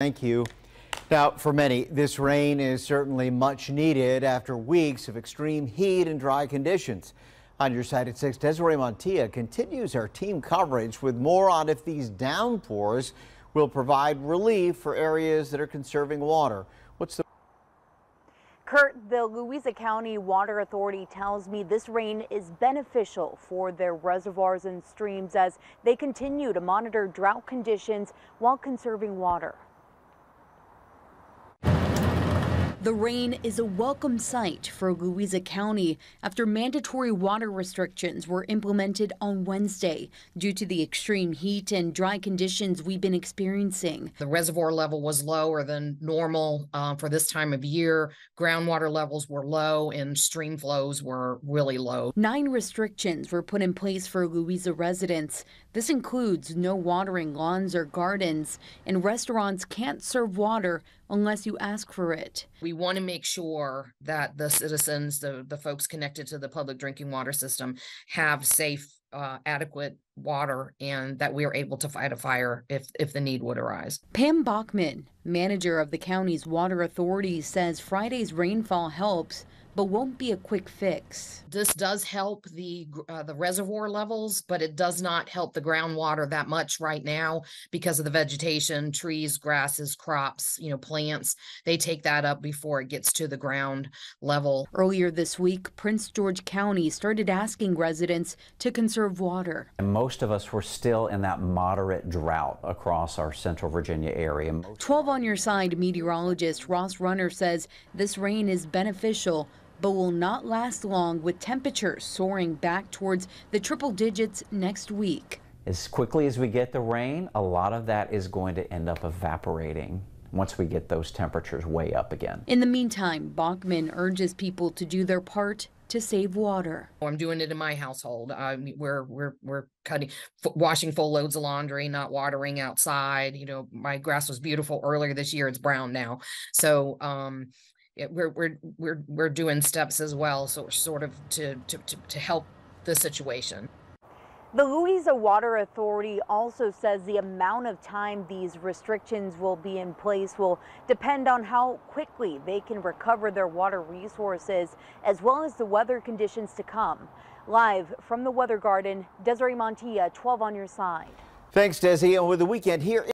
Thank you. Now, for many, this rain is certainly much needed after weeks of extreme heat and dry conditions. On your side at 6, Desiree Montilla continues our team coverage with more on if these downpours will provide relief for areas that are conserving water. What's the Kurt, the Louisa County Water Authority tells me this rain is beneficial for their reservoirs and streams as they continue to monitor drought conditions while conserving water. The rain is a welcome sight for Louisa County after mandatory water restrictions were implemented on Wednesday due to the extreme heat and dry conditions we've been experiencing. The reservoir level was lower than normal uh, for this time of year. Groundwater levels were low and stream flows were really low. Nine restrictions were put in place for Louisa residents. This includes no watering lawns or gardens, and restaurants can't serve water unless you ask for it. We want to make sure that the citizens, the, the folks connected to the public drinking water system, have safe, uh, adequate water and that we are able to fight a fire if, if the need would arise. Pam Bachman, manager of the county's water authority, says Friday's rainfall helps but won't be a quick fix. This does help the uh, the reservoir levels, but it does not help the groundwater that much right now because of the vegetation, trees, grasses, crops, you know, plants. They take that up before it gets to the ground level. Earlier this week, Prince George County started asking residents to conserve water. And most of us were still in that moderate drought across our central Virginia area. 12 on your side meteorologist Ross Runner says this rain is beneficial but will not last long with temperatures soaring back towards the triple digits next week. As quickly as we get the rain, a lot of that is going to end up evaporating once we get those temperatures way up again. In the meantime, Bachman urges people to do their part to save water. I'm doing it in my household. Uh, we're we're we're cutting, washing full loads of laundry, not watering outside. You know, my grass was beautiful earlier this year. It's brown now. So um, we're we're we're we're doing steps as well, so sort of to to to, to help the situation. The Louisa Water Authority also says the amount of time these restrictions will be in place will depend on how quickly they can recover their water resources as well as the weather conditions to come. Live from the Weather Garden, Desiree Montilla, 12 on your side. Thanks, Desi. And with the weekend here.